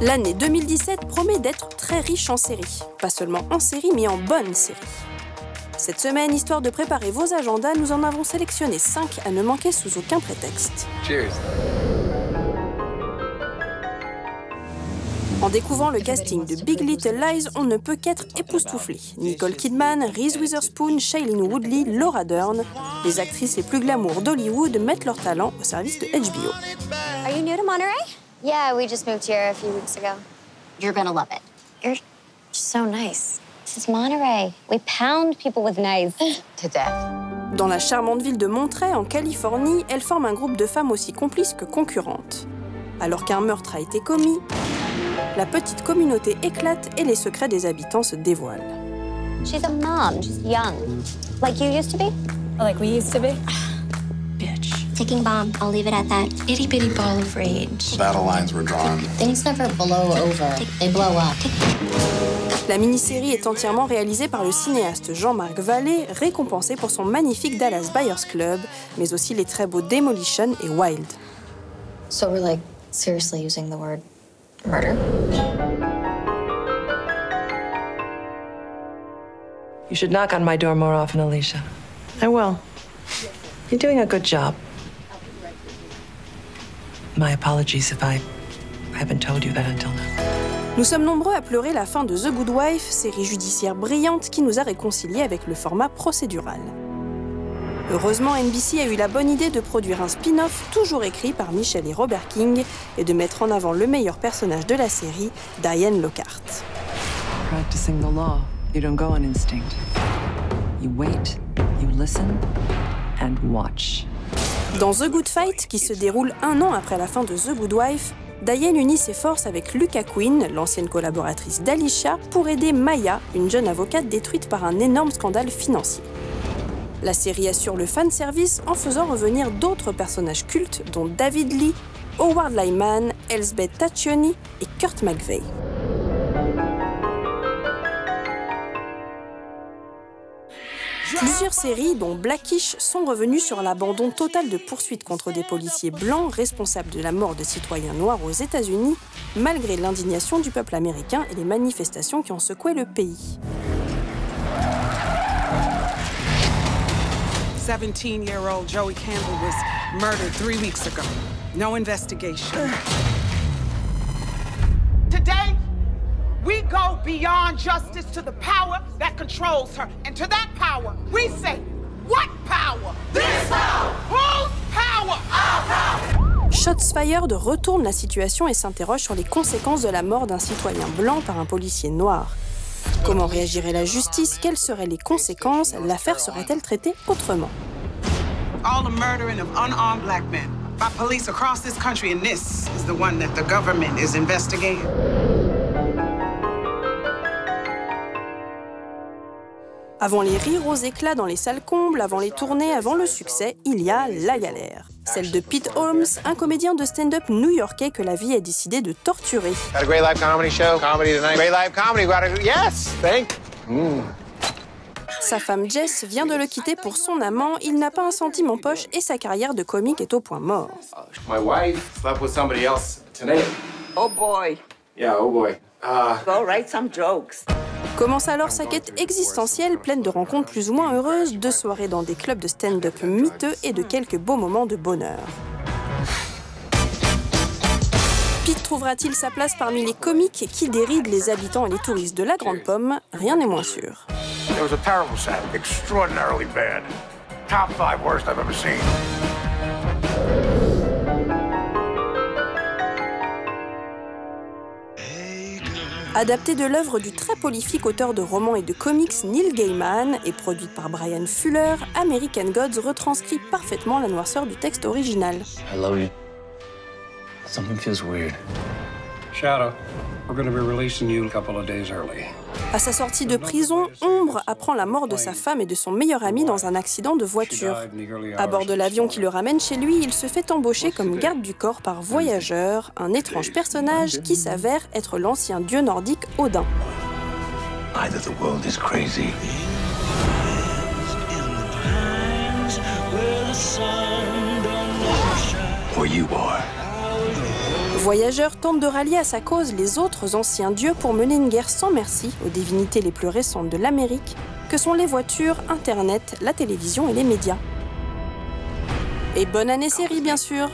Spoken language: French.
L'année 2017 promet d'être très riche en séries. Pas seulement en séries, mais en bonnes séries. Cette semaine, histoire de préparer vos agendas, nous en avons sélectionné 5 à ne manquer sous aucun prétexte. Cheers. En découvrant le casting de Big Little Lies, on ne peut qu'être époustouflé. Nicole Kidman, Reese Witherspoon, Shailene Woodley, Laura Dern, les actrices les plus glamour d'Hollywood mettent leur talent au service de HBO. Are you new to Monterey? Yeah, we just moved here a few weeks ago. You're gonna love it. You're just so nice. This is Monterey. We pound people with knives. To death. Dans la charmante ville de Monterey, en Californie, elles forment un groupe de femmes aussi complices que concurrentes. Alors qu'un meurtre a été commis, la petite communauté éclate et les secrets des habitants se dévoilent. She's a mom, just young. Like you used to be? Like we used to be? Ticking bomb. I'll leave it at that. Itty bitty ball of rage. Battle lines were drawn. Things never blow over. They blow up. La mini-série est entièrement réalisée par le cinéaste Jean-Marc Vallée, récompensé pour son magnifique Dallas Buyers Club, mais aussi les très beaux Demolition et Wild. So we're like seriously using the word murder? You should knock on my door more often, Alicia. I will. You're doing a good job. My apologies if I haven't told you that until now. Nous sommes nombreux à pleurer la fin de The Good Wife, série judiciaire brillante qui nous a réconciliés avec le format procédural. Heureusement, NBC a eu la bonne idée de produire un spin-off toujours écrit par Michel et Robert King et de mettre en avant le meilleur personnage de la série, Diane Lockhart. Practicing the law, you don't go on instinct. You wait, you listen, and watch. Dans The Good Fight, qui se déroule un an après la fin de The Good Wife, Diane unit ses forces avec Luca Quinn, l'ancienne collaboratrice d'Alicia, pour aider Maya, une jeune avocate détruite par un énorme scandale financier. La série assure le fanservice en faisant revenir d'autres personnages cultes, dont David Lee, Howard Lyman, Elsbeth Taccioni et Kurt McVeigh. Plusieurs séries, dont Blackish, sont revenues sur l'abandon total de poursuites contre des policiers blancs responsables de la mort de citoyens noirs aux États-Unis, malgré l'indignation du peuple américain et les manifestations qui ont secoué le pays. 17-year-old Joey Campbell was murdered three weeks ago. No investigation. Today, we go beyond justice to the power that controls her. And to that power, we say, what power? This power! Whose power? Our power! Shots Fired retourne la situation et s'interroge sur les conséquences de la mort d'un citoyen blanc par un policier noir. Comment réagirait la justice? Quelles seraient les conséquences? L'affaire serait-elle traitée autrement? All the murdering of unarmed black men by police across this country, and this is the one that the government is investigating. Avant les rires aux éclats dans les salles combles, avant les tournées, avant le succès, il y a la galère. Celle de Pete Holmes, un comédien de stand-up new-yorkais que la vie a décidé de torturer. Tonight. Mm. Sa femme Jess vient de le quitter pour son amant, il n'a pas un centime en poche et sa carrière de comique est au point mort. My wife slept with somebody else today. Oh boy, Yeah, oh boy. Uh, go write some jokes. Commence alors sa quête existentielle pleine de rencontres plus ou moins heureuses, de soirées dans des clubs de stand-up miteux et de quelques beaux moments de bonheur. Pete trouvera-t-il sa place parmi les comiques qui dérident les habitants et les touristes de la Grande Pomme? Rien n'est moins sûr. Adapté de l'œuvre du très prolifique auteur de romans et de comics Neil Gaiman et produite par Brian Fuller, American Gods retranscrit parfaitement la noirceur du texte original. I love you. Something feels weird. Shadow, we're going to be releasing you a couple of days early. À sa sortie de prison, Ombre apprend la mort de sa femme et de son meilleur ami dans un accident de voiture. À bord de l'avion qui le ramène chez lui, il se fait embaucher comme garde du corps par Voyageur, un étrange personnage qui s'avère être l'ancien dieu nordique Odin. Either the world is crazy. Or you are. Voyageur tente de rallier à sa cause les autres anciens dieux pour mener une guerre sans merci aux divinités les plus récentes de l'Amérique, que sont les voitures, Internet, la télévision et les médias. Et bonne année série, bien sûr